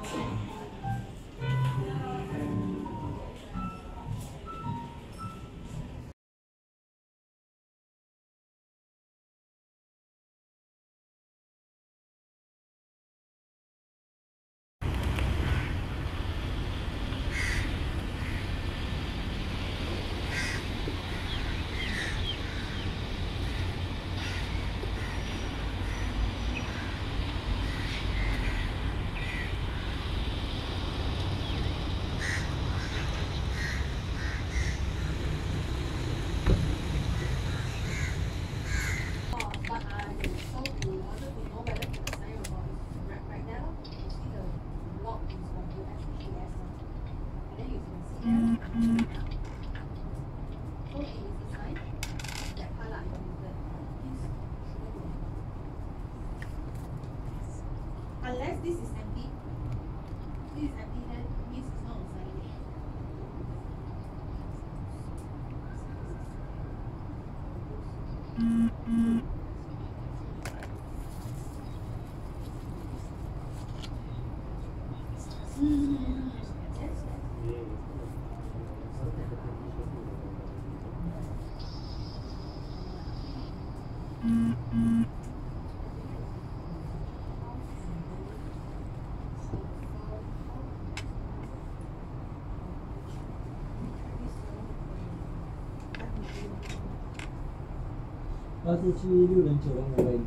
But Unless this is empty. This is empty, then means it's not assigned. Yes. Mm, mm. 八四七六零九零五零